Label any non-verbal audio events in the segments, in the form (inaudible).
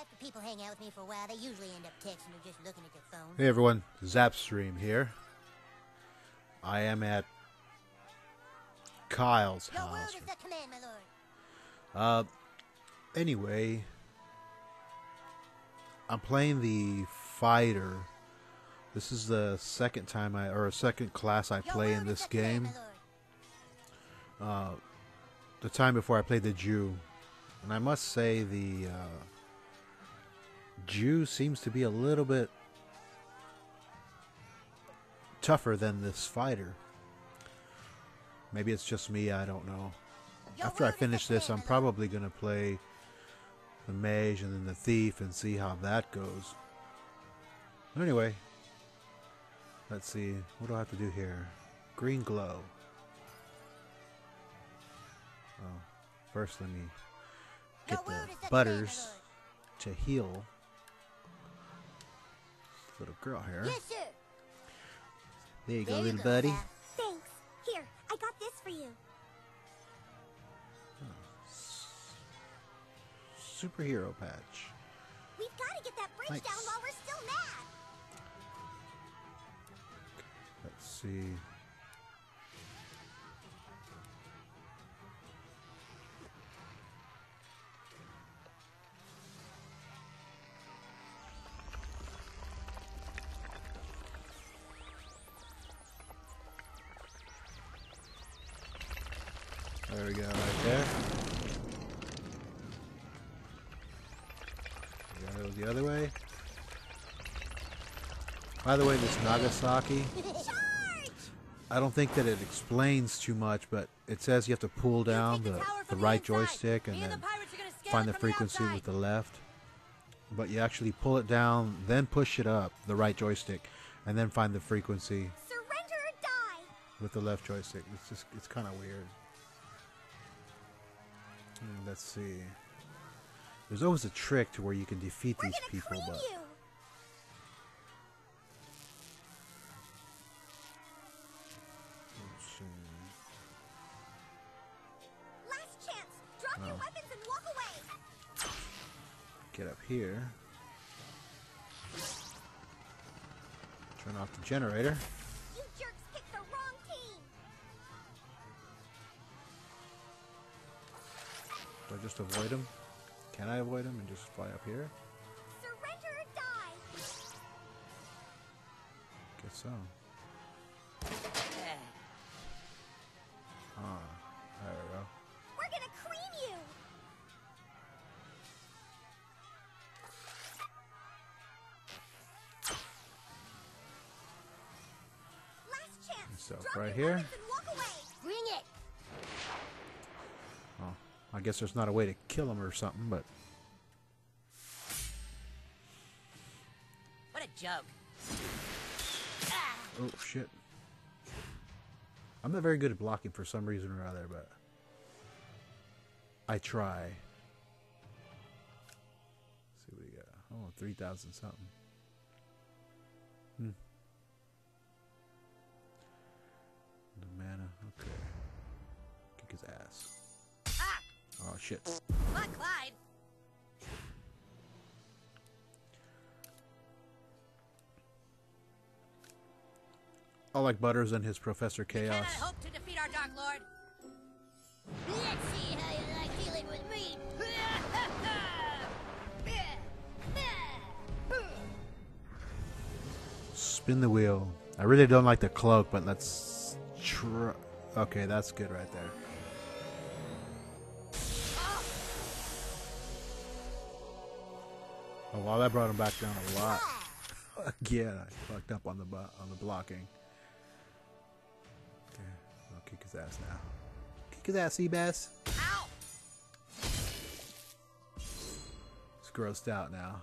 after people hang out with me for a while, they usually end up texting or just looking at their phone. Hey everyone, Zapstream here. I am at Kyle's house. command. Uh, anyway, I'm playing the fighter. This is the second time I, or second class I play in this game. Uh, the time before I played the Jew, and I must say the uh, Jew seems to be a little bit tougher than this fighter. Maybe it's just me, I don't know. After I word is the finish this, I'm command, my lord. probably going to play the mage and then the thief and see how that goes. Anyway, let's see. What do I have to do here? Green glow. Oh, first let me get word the is the butters to heal. Little girl here. Yes, sir. There you go, you little go, buddy. pal. Thanks. Here, I got this for you. Oh, superhero patch. We've got to get that bridge Nice. down while we're still mad. Let's see. Gotta go the other way. By the way, this Nagasaki, I don't think that it explains too much, but it says you have to pull down the, the right joystick and then find the frequency with the left. But you actually pull it down, then push it up, the right joystick, and then find the frequency with the left joystick. It's just, it's kind of weird. Hmm, let's see. There's always a trick to where you can defeat We're these people, but you. let's see. Last chance. Drop your Oh. weapons and walk away. get up here. Turn off the generator. You jerks picked the wrong team. Do I just avoid him? Can I avoid him and just fly up here? Surrender or die. Guess so. Ah, there we go. We're gonna cream you. Last chance. So, right here. I guess there's not a way to kill him or something, but What a joke. oh shit. I'm not very good at blocking for some reason or other, but I try. Let's see what we got. Oh, 3,000 something. Hmm. The mana, okay. Kick his ass. Oh shit. not Clyde. I like Butters and his Professor Chaos. Hope to defeat our Dark Lord. Let's see how you like dealing with me. Spin the wheel. I really don't like the cloak, but let's try. Okay, that's good right there. Oh that brought him back down a lot. Again, I fucked up on the on the blocking. Okay, I'll kick his ass now. Kick his ass, Seabass. Ow! It's grossed out now.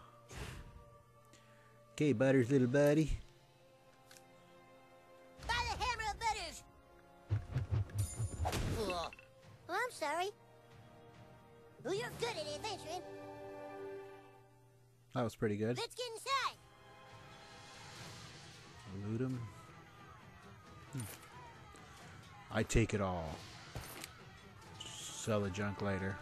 Okay, Butters, little buddy. pretty good. Let's get inside. Loot him. Hmm. I take it all. Sell the junk later.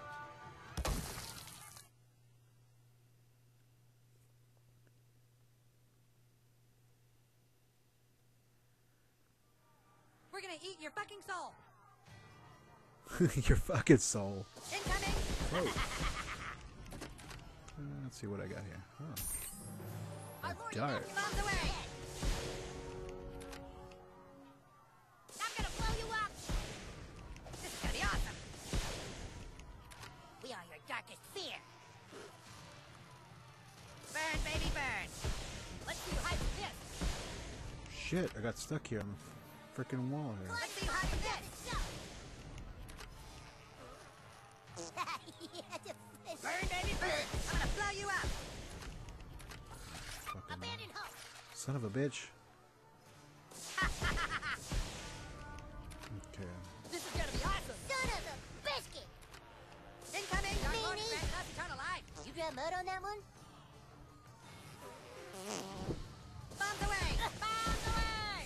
We're gonna eat your fucking soul. (laughs) your fucking soul. Incoming. (laughs) Let's see what I got here. Oh. Lord dart. bombs. I'm gonna blow you up. This is gonna be awesome. We are your darkest fear. Burn, baby, burn. Let's see you this. Shit, I got stuck here on the freaking wall here. Son of a bitch. Okay. This is gonna be awesome. Son of a biscuit! Incoming. Dark Lord Meanie. granted us eternal. You got mud on that one? Bombs away. (laughs) Bombs away.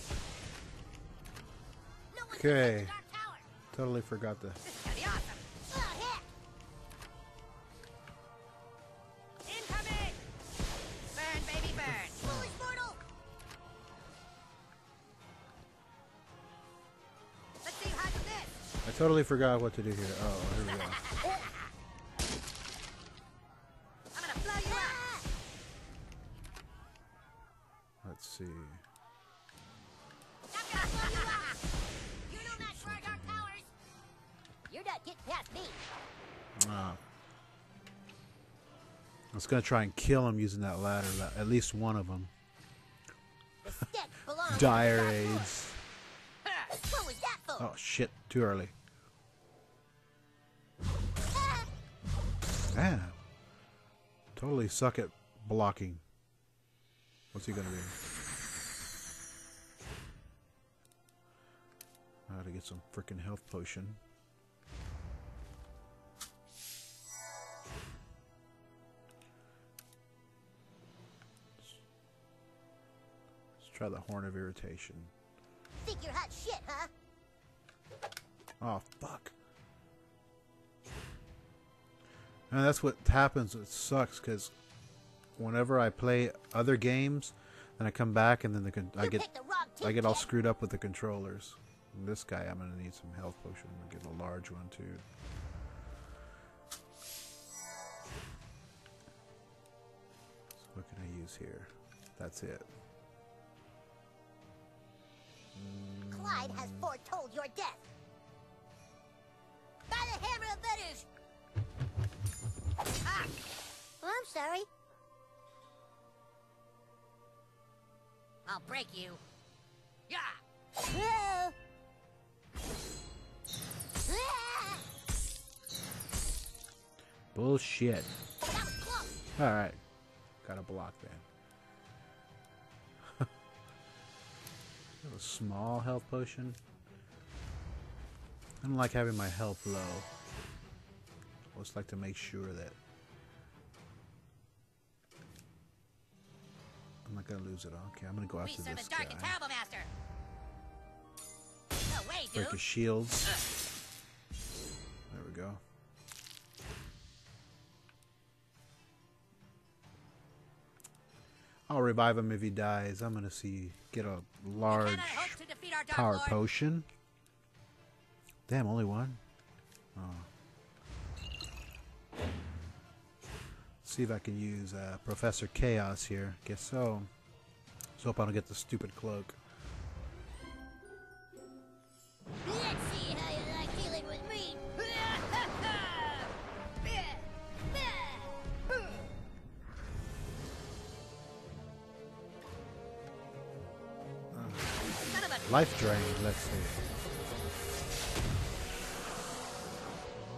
No one Okay. can touch the Dark Tower! Totally forgot the. Totally forgot what to do here. Oh, here we go. I'm gonna blow you up. Let's see. I'm gonna blow you up! You're no match for our Dark Towers! You're not getting past me! Ah. I was gonna try and kill him using that ladder. At least one of them. The stick belongs to Dire the Dark Lord. aids. What was that for? Oh shit! Too early. Suck at blocking. What's he gonna do? I gotta get some freaking health potion. Let's try the Horn of Irritation. Think you're hot shit, huh? Oh fuck. And that's what happens. It sucks because whenever I play other games, then I come back and then the con- I get I get all screwed up with the controllers. And this guy, I'm gonna need some health potion. I'm gonna get a large one too. So what can I use here? That's it. Clyde has foretold your death. By the hammer of Venush! Ah! Oh, I'm sorry. I'll break you. Yeah. Whoa. Bullshit. That was close. All right, got a block then. (laughs) a small health potion. I don't like having my health low. Always like to make sure that I'm not gonna lose it all. Okay, I'm gonna go We after serve this guy. and terrible master. No dude. Break his shields. There we go. I'll revive him if he dies. I'm gonna see get a large Cannot hope to defeat our dark power lord. potion. Damn, only one. Oh. See if I can use uh, Professor Chaos here. Guess so. Let's hope I don't get the stupid cloak. Let's see how you like dealing with me. Life drain, let's see.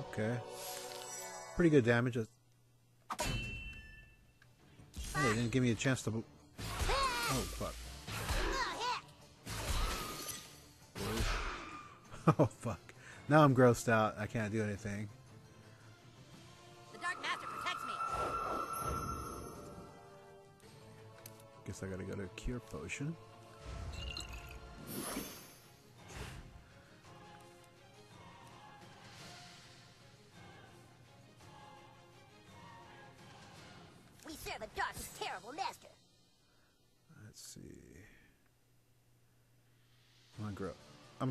Okay. Pretty good damage. It's- Hey, it didn't give me a chance to. Oh, fuck. (laughs) Oh, fuck. Now I'm grossed out. I can't do anything. The Dark Master protects me. Guess I gotta go to Cure Potion.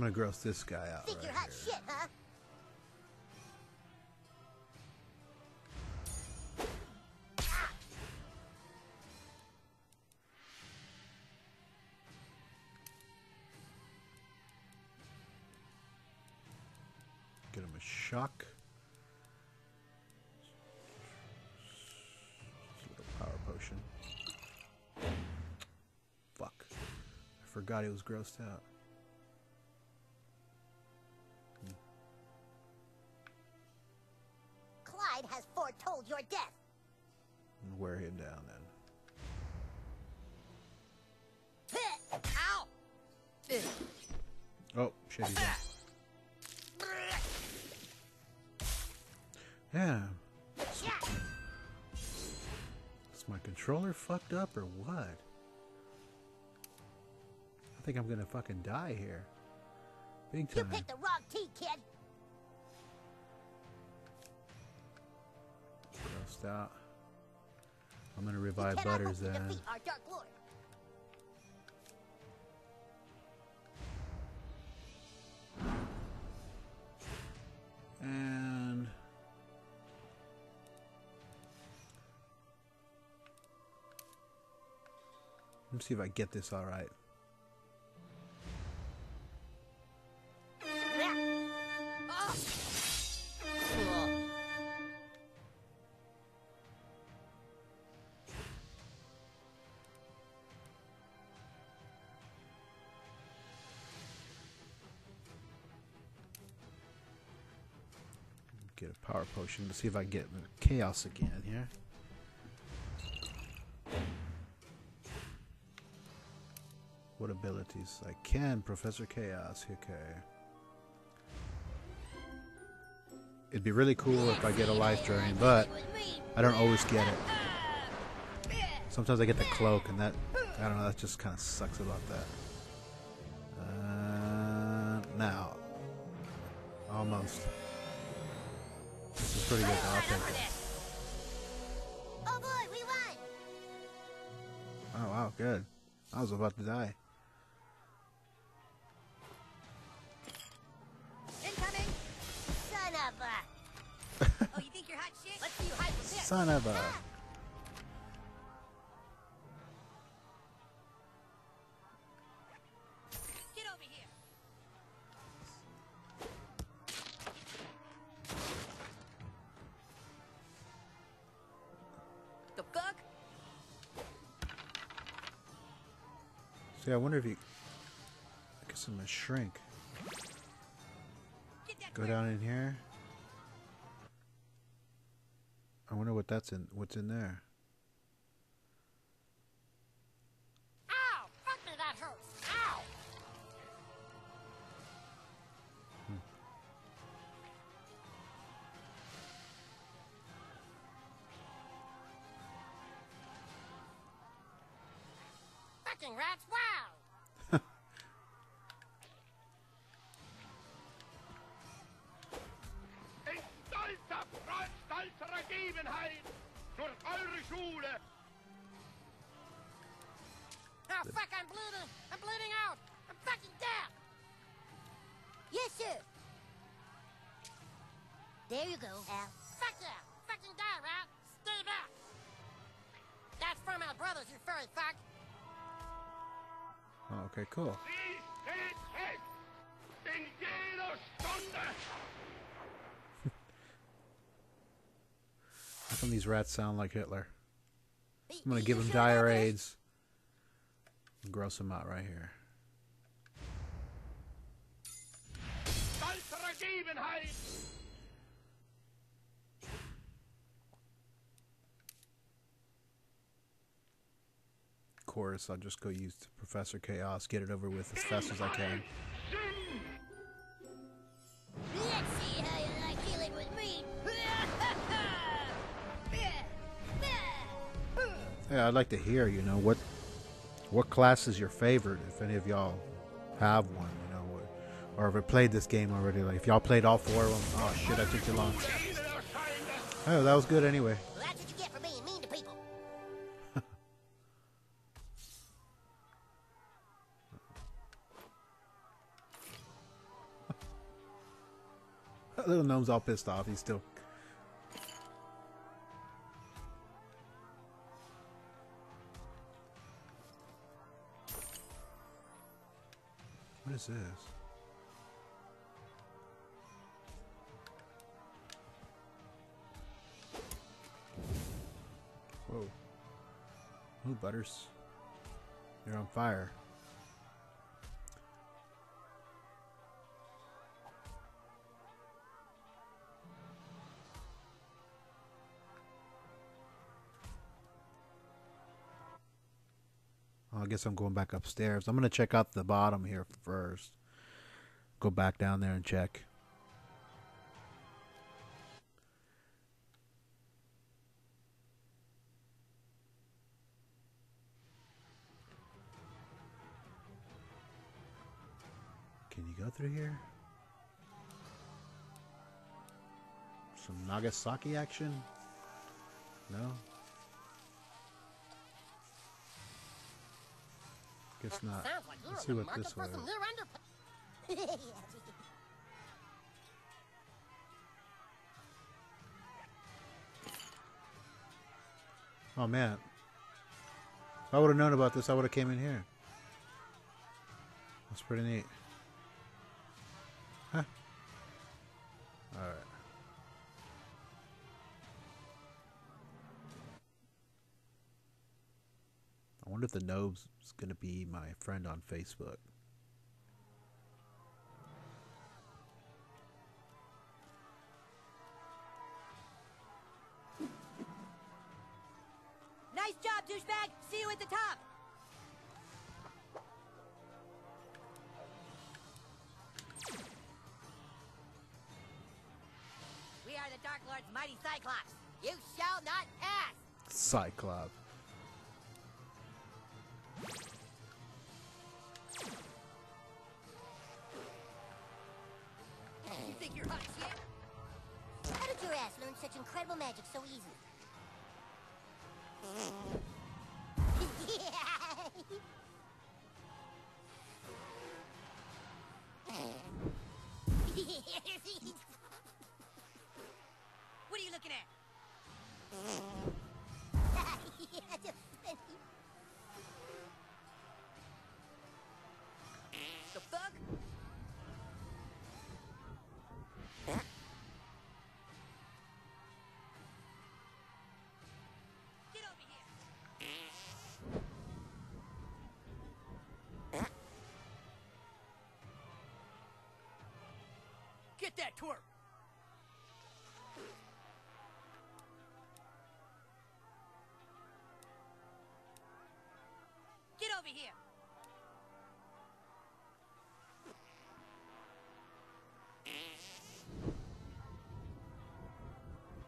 Gonna gross this guy out. Think right you're hot here. shit, huh? Get him a shock. Just a little power potion. Fuck. I forgot he was grossed out. Foretold your death. And wear him down then. (laughs) Ow! Oh, shit, he's. Yeah. Is my controller fucked up or what? I think I'm gonna fucking die here. Big You picked the wrong tea, kid. Out. I'm gonna revive Butters then. defeat our Dark Lord. And let me see if I get this all right. Potion to see if I get chaos again here. What abilities? I can Professor Chaos. Okay. It'd be really cool if I get a life drain, but I don't always get it. Sometimes I get the cloak, and that I don't know. That just kind of sucks about that. Uh, now, almost. This is pretty good. though. I'll take it. Oh boy, we won! Oh wow, good. I was about to die. Incoming! Son of a... (laughs) Oh, you think you're hot shit? Let's see you hide from this. Son of a. Get See, I wonder if you. I guess I'm gonna shrink. Go down in here. I wonder what that's in. What's in there? Ow! Fuck me, that hurts! Ow! Hmm. Fucking rats, wow! There you go, Al. Fuck yeah! Fucking die, rat! Stay back! That's from our brothers, you furry fuck! Oh, okay, cool. Sie steht fest. In jeder Stunde. How come these rats sound like Hitler? I'm gonna give them sure about dire this? aids. Gross them out right here. Course, I'll just go use Professor Chaos, get it over with as fast as I can. Let's see how you like dealing with me! Yeah, I'd like to hear, you know, what what class is your favorite, if any of y'all have one, you know, or, or if you played this game already. Like, if y'all played all four of them. Oh shit, I took too long. Oh, that was good anyway. (laughs) Little gnome's all pissed off. He's still. What is this? Whoa. Ooh, Butters. You're on fire. Guess I'm going back upstairs. I'm going to check out the bottom here first. Go back down there and check. Can you go through here? Some Nagasaki action? No? Guess not. Sounds like you're Let's see what this for way some is. new underpants. (laughs) Oh man. If I would have known about this, I would have came in here. That's pretty neat. Wonder if the going to be my friend on Facebook. Nice job, douchebag. See you at the top. We are the Dark Lord's mighty Cyclops. You shall not pass. Cyclops. Get that twerp. Get over here. (laughs)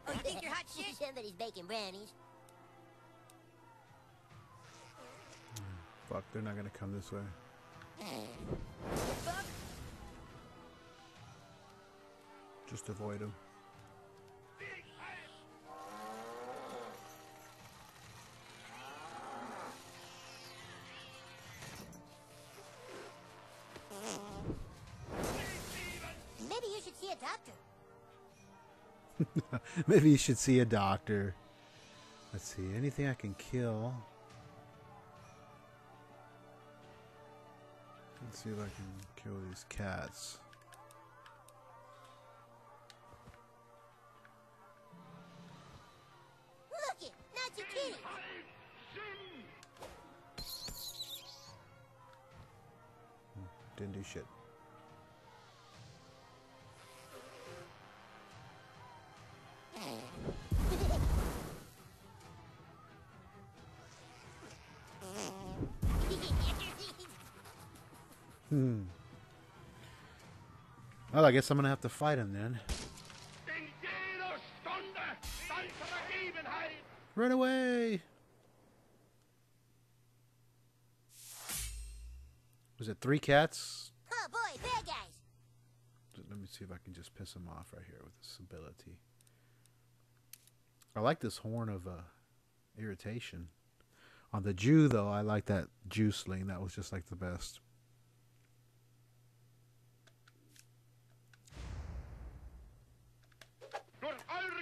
Oh, you think you're hot shit? Somebody's baking brownies. Fuck, they're not going to come this way. (laughs) Just avoid them. Maybe you should see a doctor. (laughs) Maybe you should see a doctor. Let's see, anything I can kill. Let's see if I can kill these cats. Hmm. Well, I guess I'm gonna have to fight him then. In jeder Stunde deine Vergebenheit. Run away! Was it three cats? oh boy, bad guys. Let me see if I can just piss him off right here with this ability. I like this horn of uh, irritation. On the Jew, though, I like that Jew sling. That was just like the best.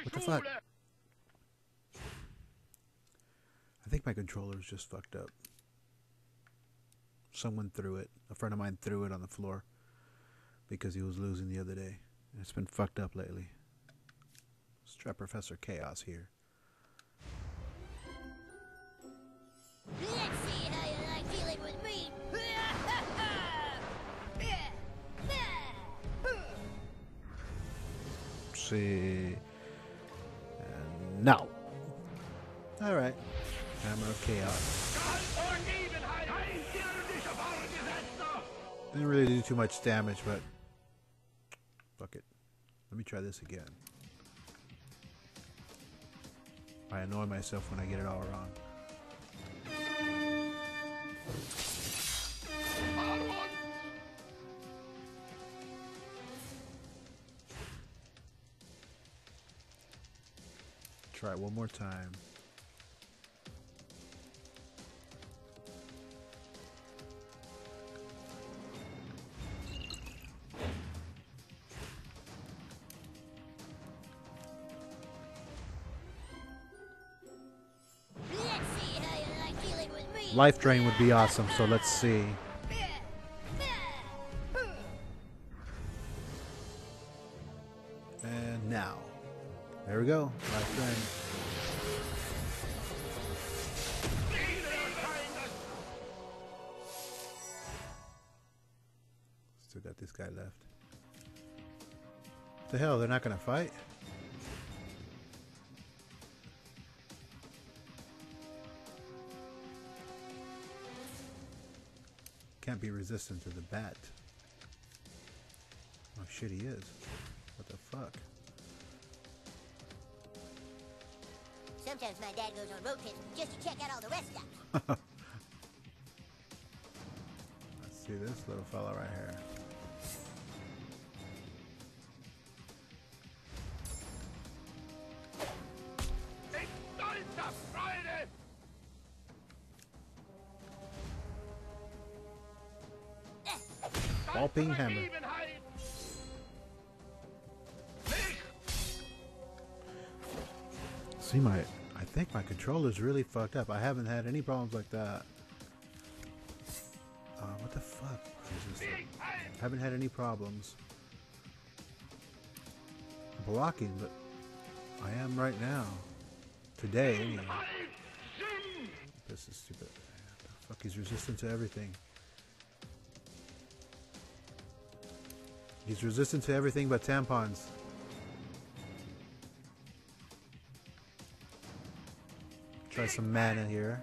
What the fuck? I think my controller's just fucked up. Someone threw it. A friend of mine threw it on the floor because he was losing the other day. It's been fucked up lately. Let's try Professor Chaos here. Let's see how you like dealing with me. (laughs) see. Chaos. Didn't really do too much damage, but fuck it. Let me try this again. I annoy myself when I get it all wrong. Try it one more time. Life Drain would be awesome, so let's see. And now. There we go. Life Drain. Still got this guy left. What the hell? They're not to fight? Be resistant to the bat. Oh shit, he is. What the fuck? Sometimes my dad goes on road trips just to check out all the rest. Let's (laughs) see this little fella right here. Hammer. See my, I think my controller's really fucked up. I haven't had any problems like that. Uh, what the fuck? Haven't had any problems blocking, but I am right now. Today, anyway. This is stupid. The fuck, he's resistant to everything. He's resistant to everything but tampons. Try some mana here.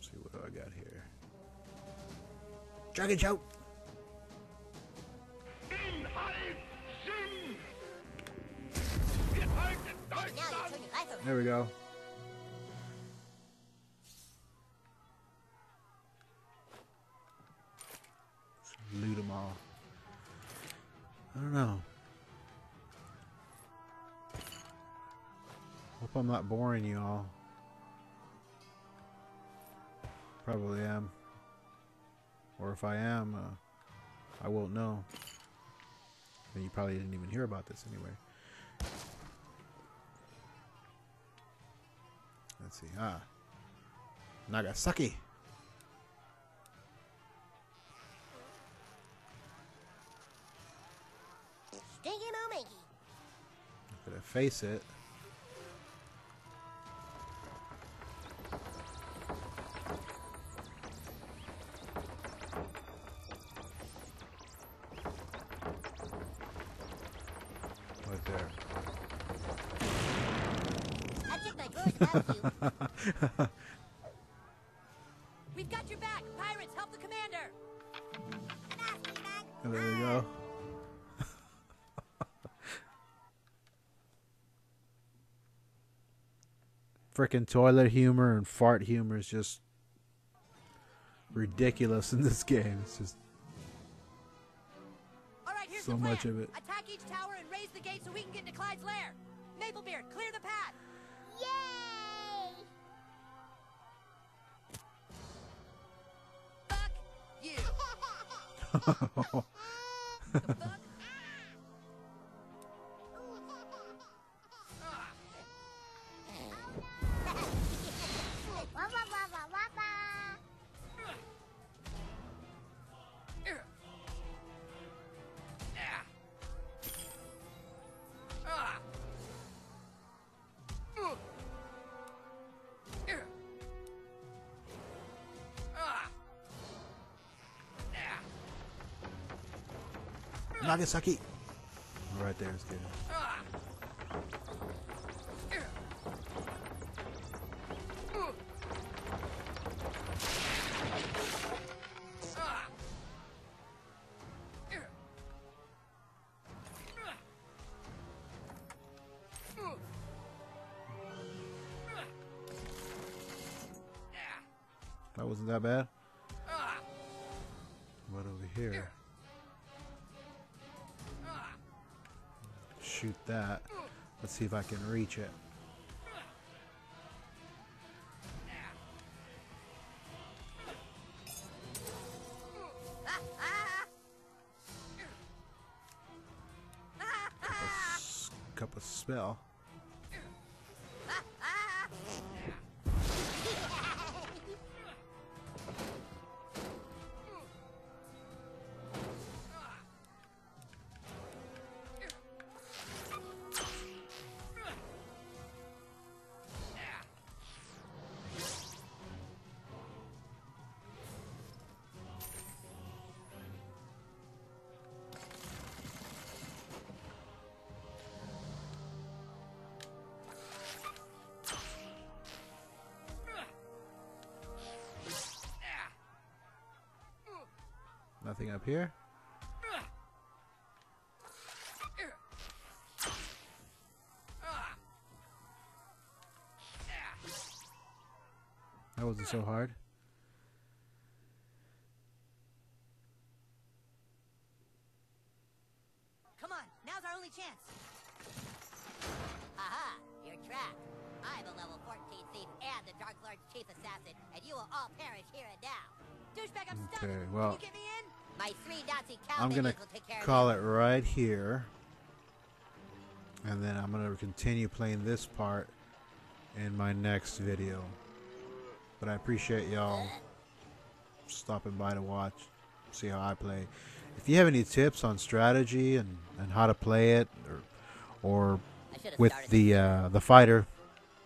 See what I got here. Dragon choke. There we go. I'm not boring you all. Probably am. Or if I am, uh, I won't know. And you probably didn't even hear about this anyway. Let's see. Ah. Nagasaki. Gonna face it. Freaking toilet humor and fart humor is just ridiculous in this game. It's just so much of it. Attack each tower and raise the gate so we can get into Clyde's lair. Maplebeard, clear the path. Yay! You. (laughs) (laughs) (laughs) Nagasaki. Right there is good. That wasn't that bad. What over here? See if I can reach it. Cup of, spell. Nothing up here. That wasn't so hard. Come on, now's our only chance. Aha, you're trapped. I'm a level 14 thief and the Dark Lord's chief assassin, and you will all perish here and now. Douchebag, I'm stuck. Well- Can you get me in? My three Nazi I'm gonna minions will take care call it right here. And then I'm gonna continue playing this part in my next video. But I appreciate y'all stopping by to watch, see how I play. If you have any tips on strategy and, and how to play it or or with the uh, the fighter,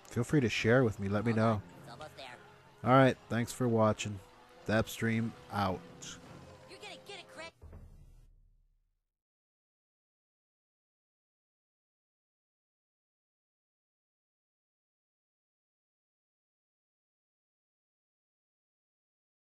feel free to share with me. Let me know. It's almost there. All right, thanks for watching. Zapstream out.